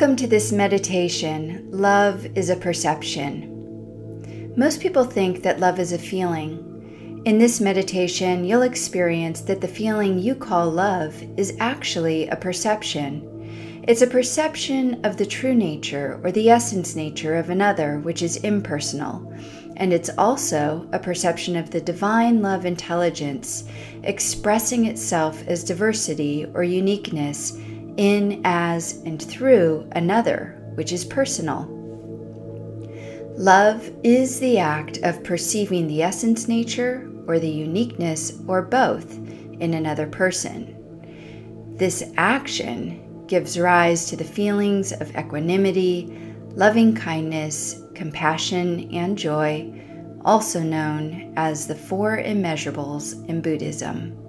Welcome to this meditation. Love is a perception. Most people think that love is a feeling. In this meditation, you'll experience that the feeling you call love is actually a perception. It's a perception of the true nature or the essence nature of another, which is impersonal. And it's also a perception of the divine love intelligence expressing itself as diversity or uniqueness in, as, and through another, which is personal. Love is the act of perceiving the essence nature or the uniqueness or both in another person. This action gives rise to the feelings of equanimity, loving kindness, compassion, and joy, also known as the Four Immeasurables in Buddhism.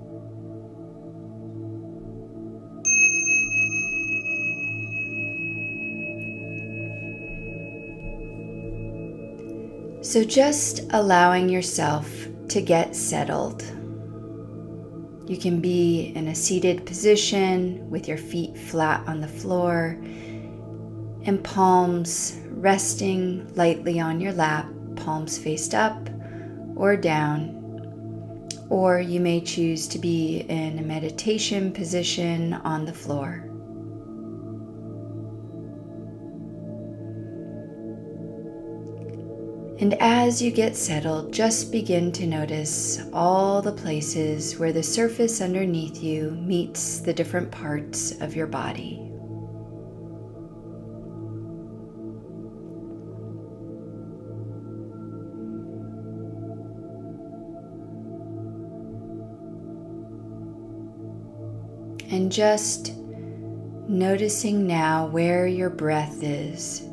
So, just allowing yourself to get settled. You can be in a seated position with your feet flat on the floor and palms resting lightly on your lap, palms faced up or down. Or you may choose to be in a meditation position on the floor. And as you get settled, just begin to notice all the places where the surface underneath you meets the different parts of your body. And just noticing now where your breath is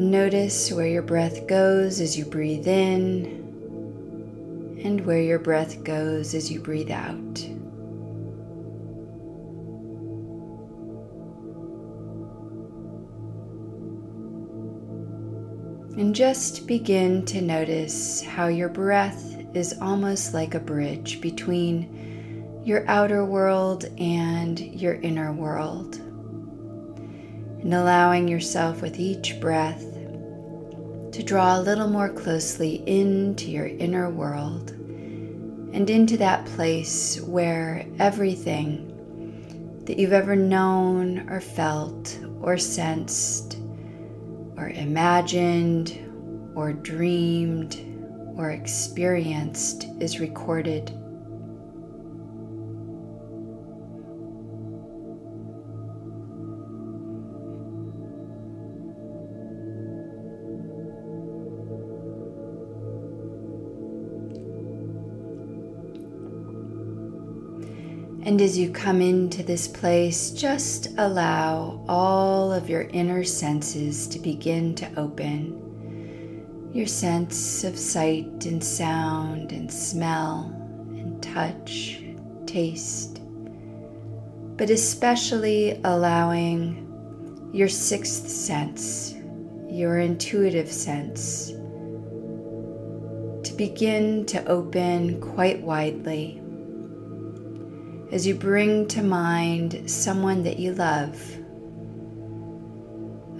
Notice where your breath goes as you breathe in and where your breath goes as you breathe out. And just begin to notice how your breath is almost like a bridge between your outer world and your inner world and allowing yourself with each breath to draw a little more closely into your inner world and into that place where everything that you've ever known or felt or sensed or imagined or dreamed or experienced is recorded And as you come into this place, just allow all of your inner senses to begin to open. Your sense of sight and sound and smell and touch, taste, but especially allowing your sixth sense, your intuitive sense, to begin to open quite widely as you bring to mind someone that you love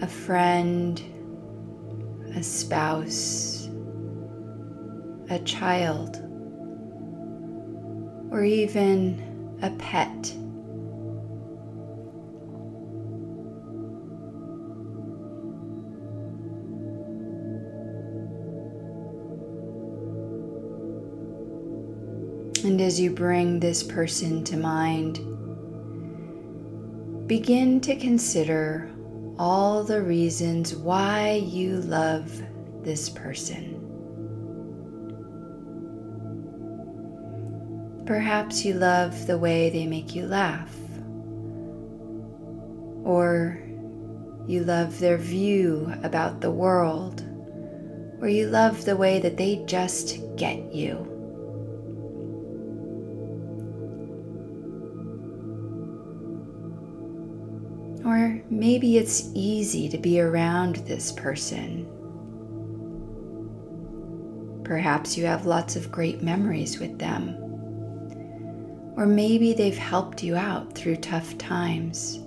a friend, a spouse, a child, or even a pet. And as you bring this person to mind, begin to consider all the reasons why you love this person. Perhaps you love the way they make you laugh, or you love their view about the world, or you love the way that they just get you. Maybe it's easy to be around this person. Perhaps you have lots of great memories with them. Or maybe they've helped you out through tough times.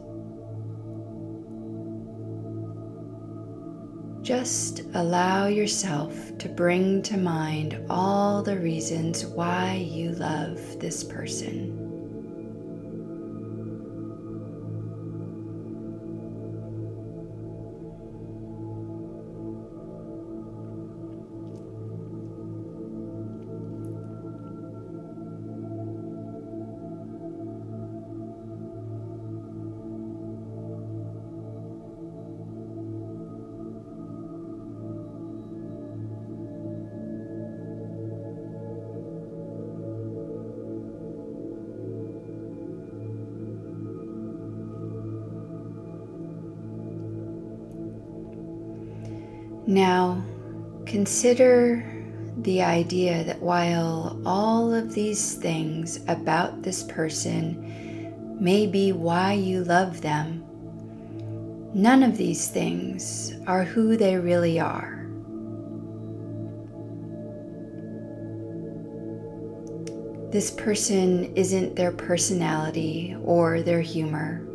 Just allow yourself to bring to mind all the reasons why you love this person. Now, consider the idea that while all of these things about this person may be why you love them, none of these things are who they really are. This person isn't their personality or their humor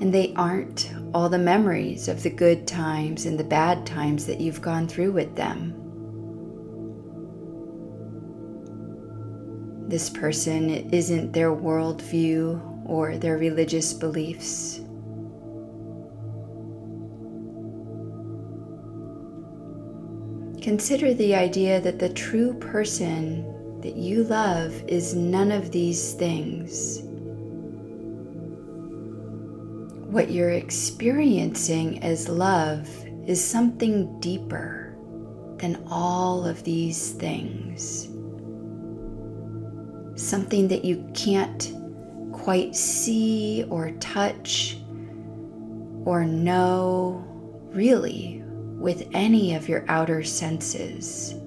and they aren't all the memories of the good times and the bad times that you've gone through with them. This person isn't their worldview or their religious beliefs. Consider the idea that the true person that you love is none of these things what you're experiencing as love is something deeper than all of these things. Something that you can't quite see or touch or know really with any of your outer senses.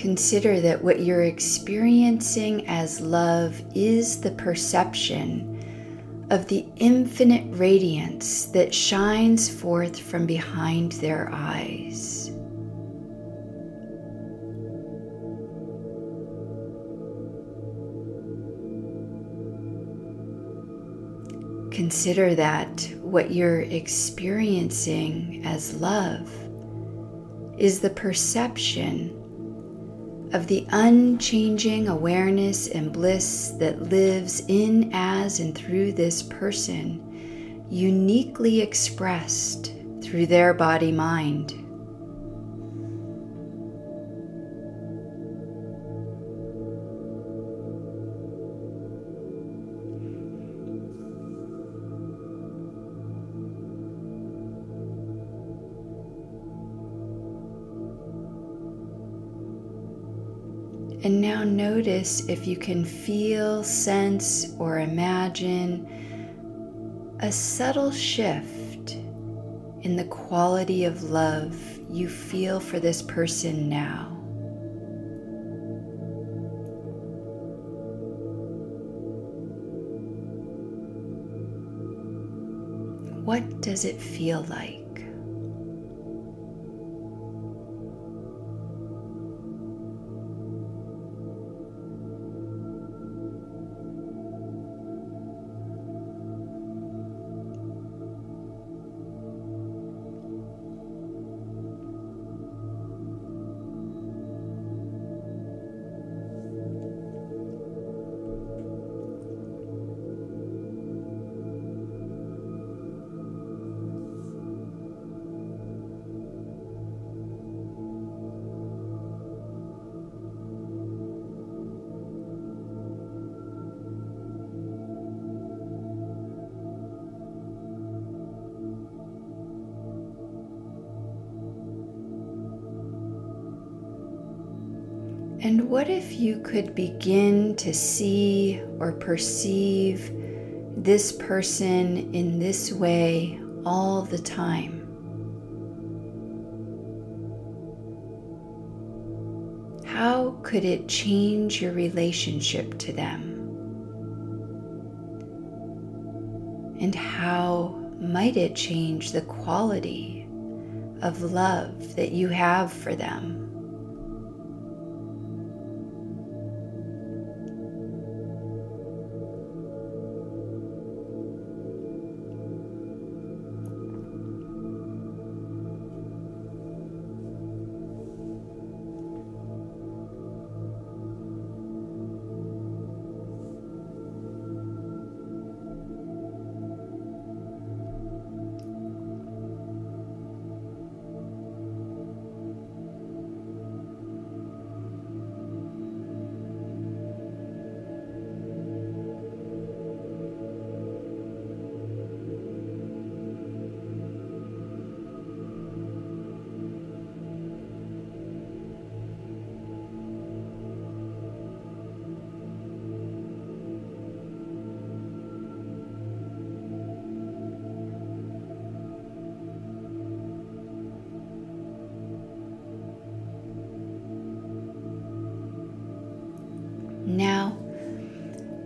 Consider that what you're experiencing as love is the perception of the infinite radiance that shines forth from behind their eyes. Consider that what you're experiencing as love is the perception of the unchanging awareness and bliss that lives in, as, and through this person, uniquely expressed through their body mind. And now notice if you can feel, sense, or imagine a subtle shift in the quality of love you feel for this person now. What does it feel like? And what if you could begin to see or perceive this person in this way all the time? How could it change your relationship to them? And how might it change the quality of love that you have for them?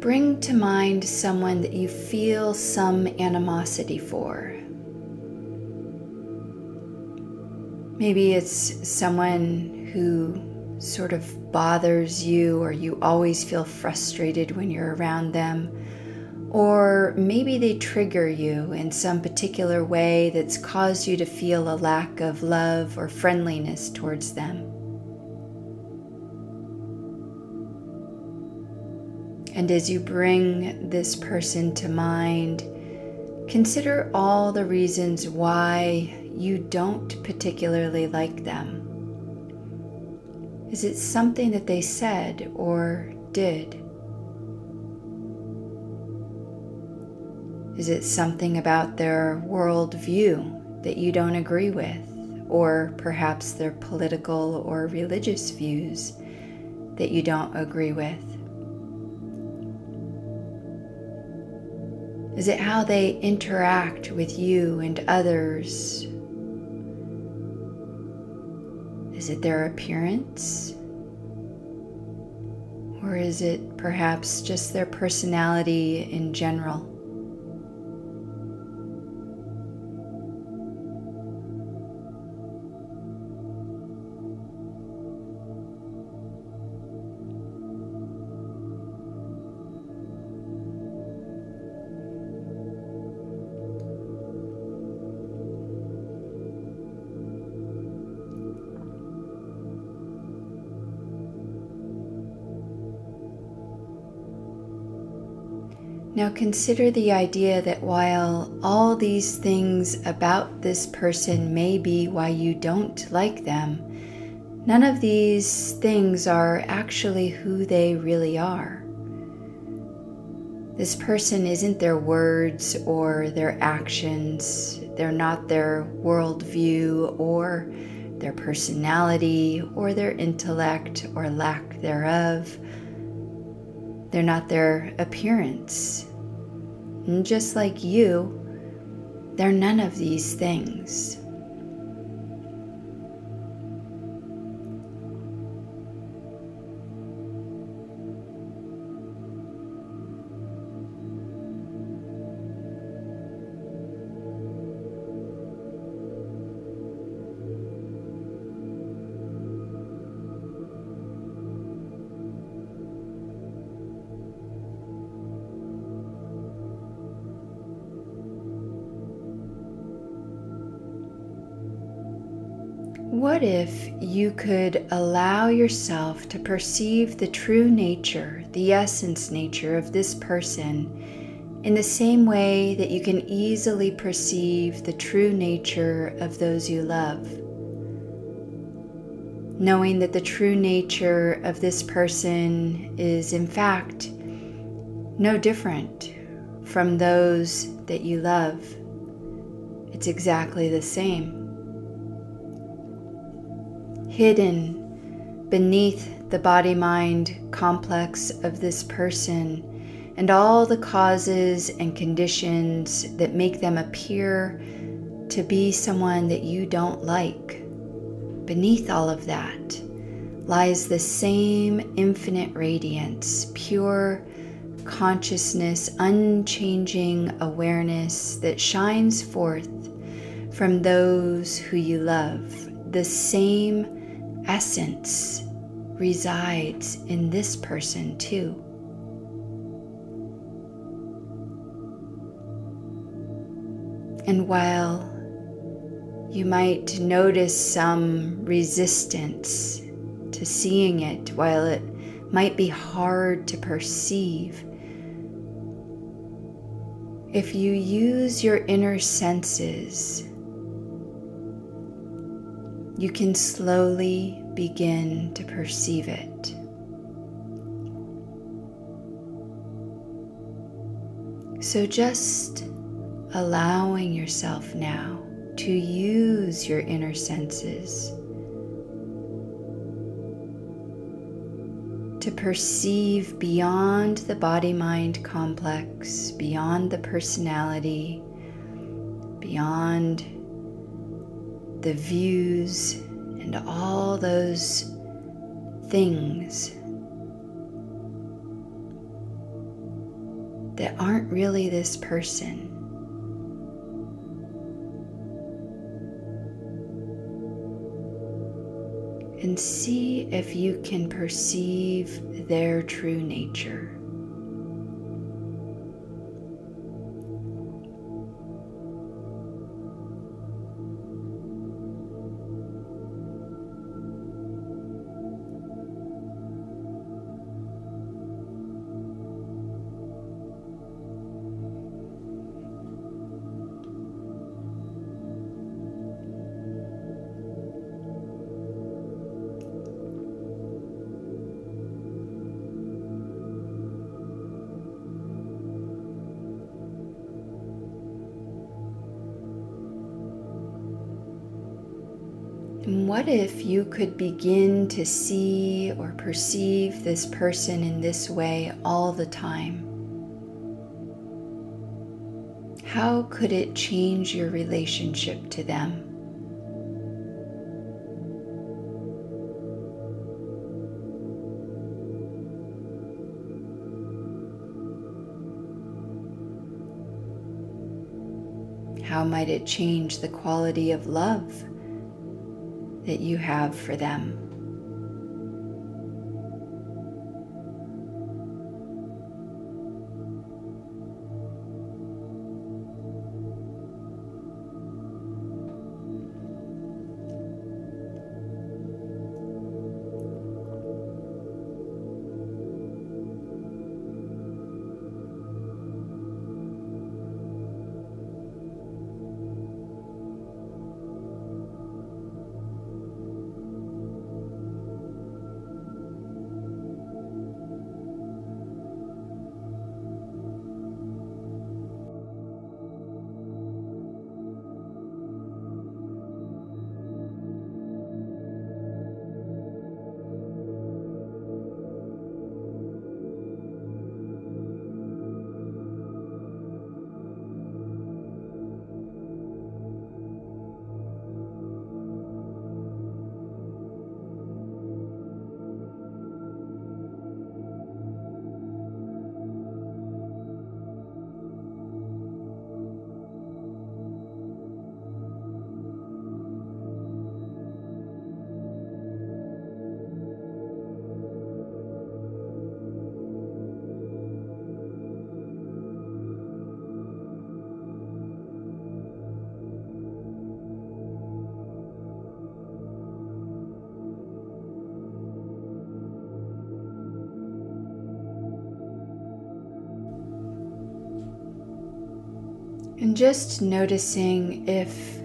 Bring to mind someone that you feel some animosity for. Maybe it's someone who sort of bothers you, or you always feel frustrated when you're around them. Or maybe they trigger you in some particular way that's caused you to feel a lack of love or friendliness towards them. And as you bring this person to mind, consider all the reasons why you don't particularly like them. Is it something that they said or did? Is it something about their worldview that you don't agree with, or perhaps their political or religious views that you don't agree with? Is it how they interact with you and others? Is it their appearance? Or is it perhaps just their personality in general? Now consider the idea that while all these things about this person may be why you don't like them, none of these things are actually who they really are. This person isn't their words or their actions, they're not their worldview or their personality or their intellect or lack thereof they're not their appearance. And just like you, they're none of these things. What if you could allow yourself to perceive the true nature, the essence nature of this person in the same way that you can easily perceive the true nature of those you love? Knowing that the true nature of this person is, in fact, no different from those that you love. It's exactly the same hidden beneath the body mind complex of this person and all the causes and conditions that make them appear to be someone that you don't like. Beneath all of that lies the same infinite radiance, pure, consciousness, unchanging awareness that shines forth from those who you love. The same essence resides in this person too. And while you might notice some resistance to seeing it, while it might be hard to perceive, if you use your inner senses, you can slowly begin to perceive it. So just allowing yourself now to use your inner senses to perceive beyond the body mind complex, beyond the personality, beyond the views and all those things that aren't really this person. and see if you can perceive their true nature. What if you could begin to see or perceive this person in this way all the time? How could it change your relationship to them? How might it change the quality of love that you have for them. And just noticing if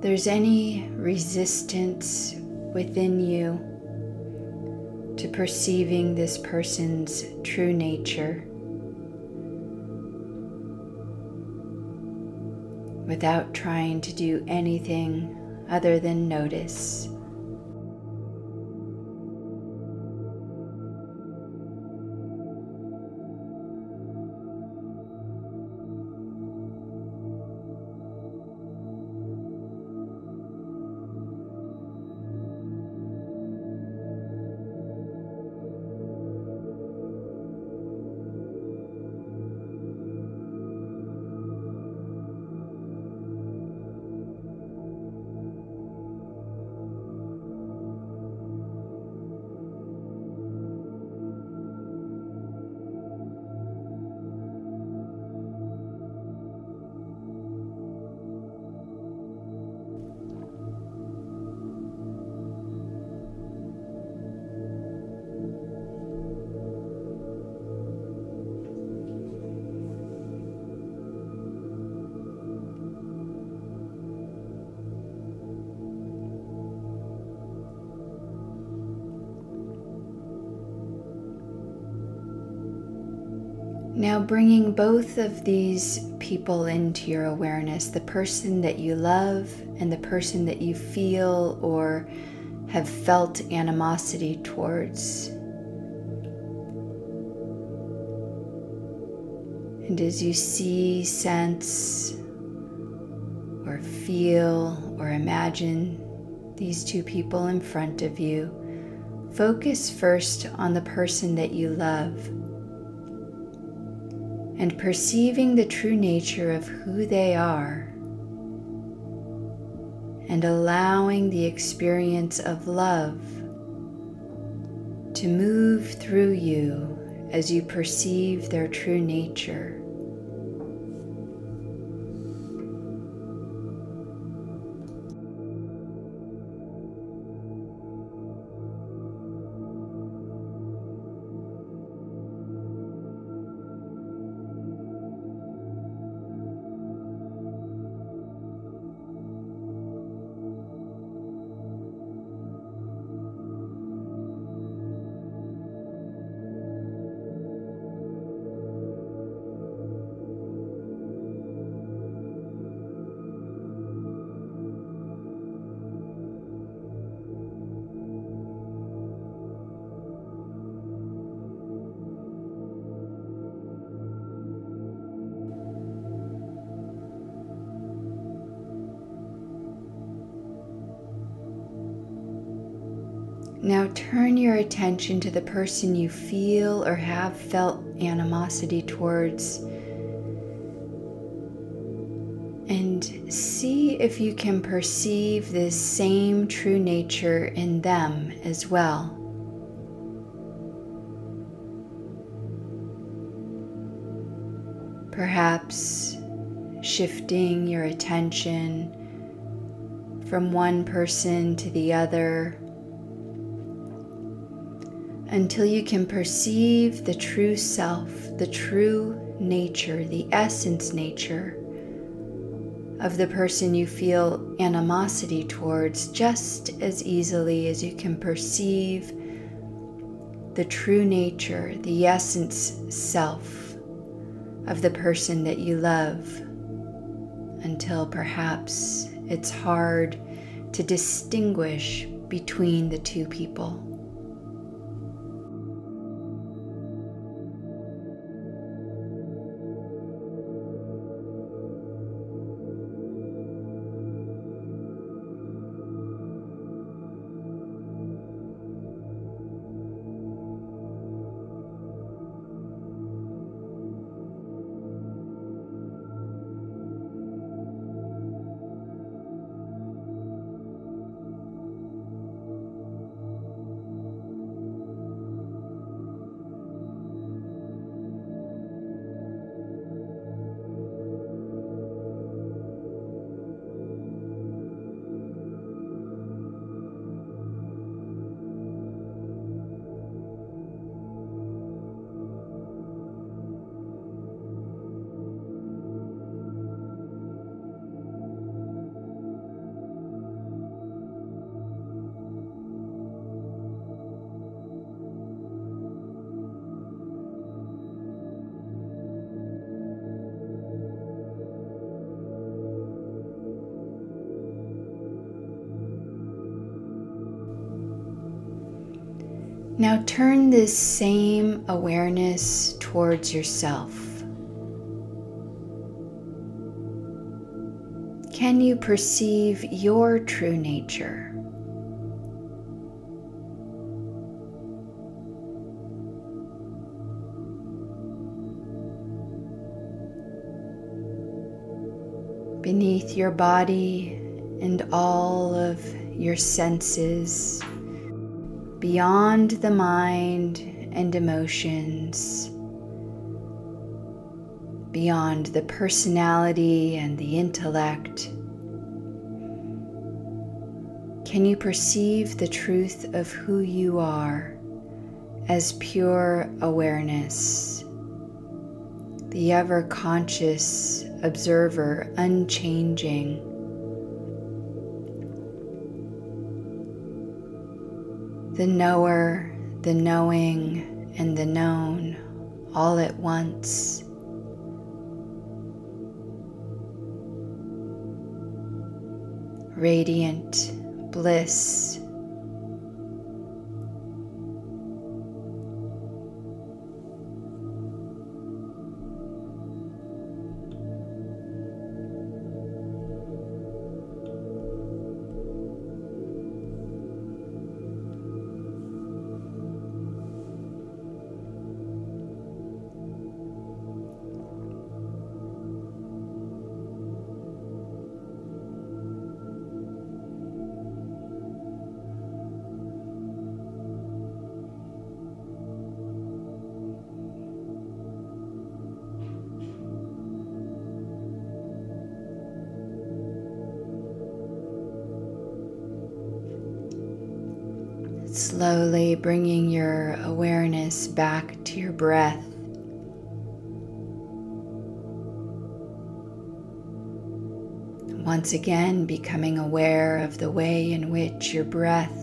there's any resistance within you to perceiving this person's true nature without trying to do anything other than notice. Now, bringing both of these people into your awareness the person that you love and the person that you feel or have felt animosity towards. And as you see, sense, or feel, or imagine these two people in front of you, focus first on the person that you love and perceiving the true nature of who they are and allowing the experience of love to move through you as you perceive their true nature. Now turn your attention to the person you feel or have felt animosity towards and see if you can perceive this same true nature in them as well. Perhaps shifting your attention from one person to the other until you can perceive the true self, the true nature, the essence nature of the person you feel animosity towards just as easily as you can perceive the true nature, the essence self of the person that you love until perhaps it's hard to distinguish between the two people. Now turn this same awareness towards yourself. Can you perceive your true nature? Beneath your body and all of your senses beyond the mind and emotions, beyond the personality and the intellect. Can you perceive the truth of who you are as pure awareness, the ever conscious observer, unchanging? The knower, the knowing, and the known all at once. Radiant bliss. Slowly bringing your awareness back to your breath. Once again, becoming aware of the way in which your breath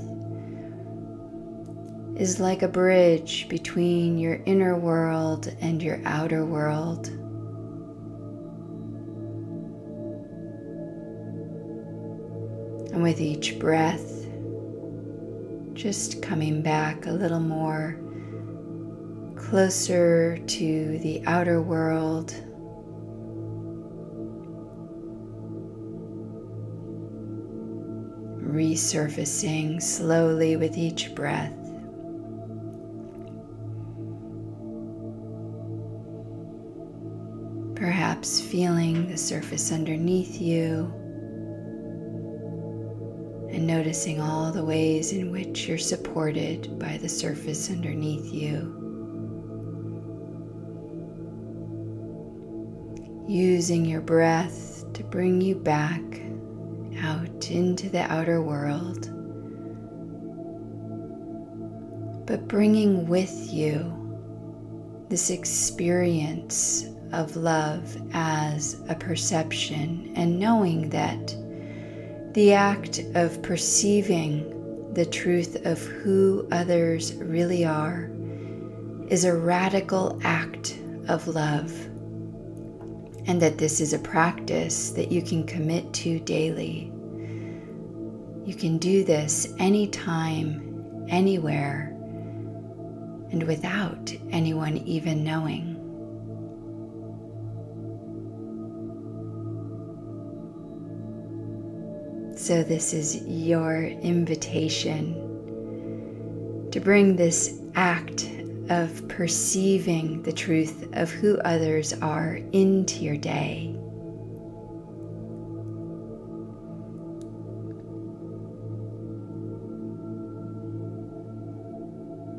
is like a bridge between your inner world and your outer world. And with each breath, just coming back a little more closer to the outer world. Resurfacing slowly with each breath. Perhaps feeling the surface underneath you and noticing all the ways in which you're supported by the surface underneath you. Using your breath to bring you back out into the outer world, but bringing with you this experience of love as a perception and knowing that the act of perceiving the truth of who others really are is a radical act of love, and that this is a practice that you can commit to daily. You can do this anytime, anywhere, and without anyone even knowing. So, this is your invitation to bring this act of perceiving the truth of who others are into your day.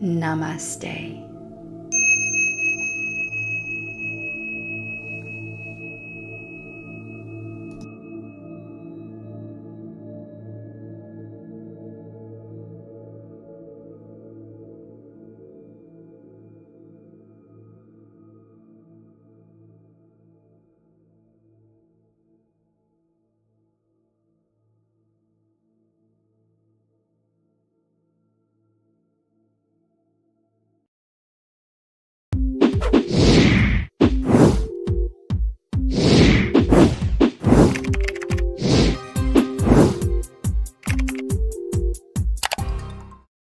Namaste.